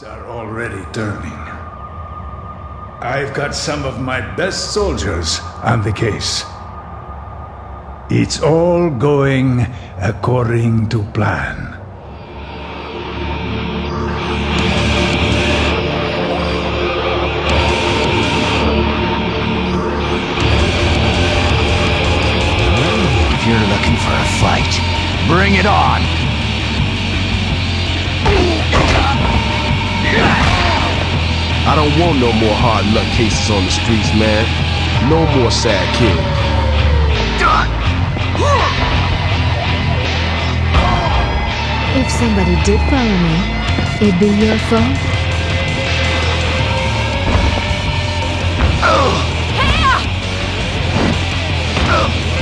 are already turning. I've got some of my best soldiers on the case. It's all going according to plan. If you're looking for a fight, bring it on! I don't want no more hard luck cases on the streets, man. No more sad kids. If somebody did follow me, it'd be your fault.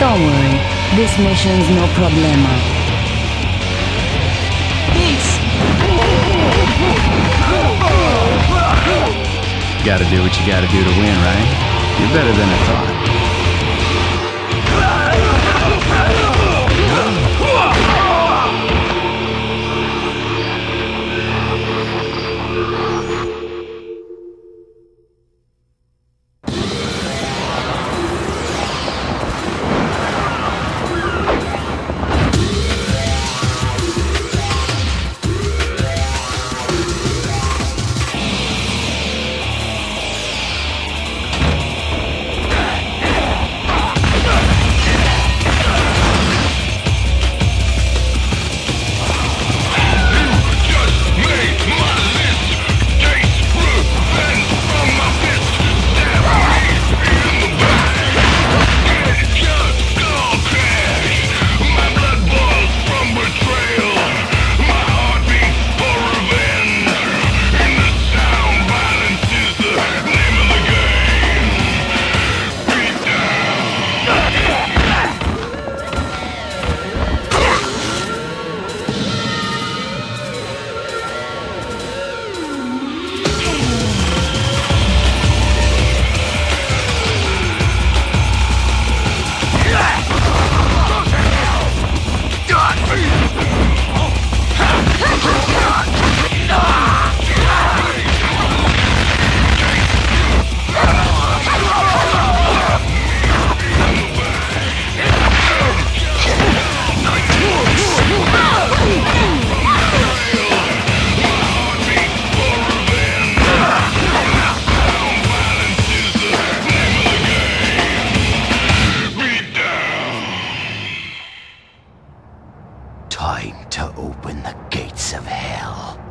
Don't worry, this mission's no problema. You gotta do what you gotta do to win, right? You're better than I thought. time to open the gates of hell.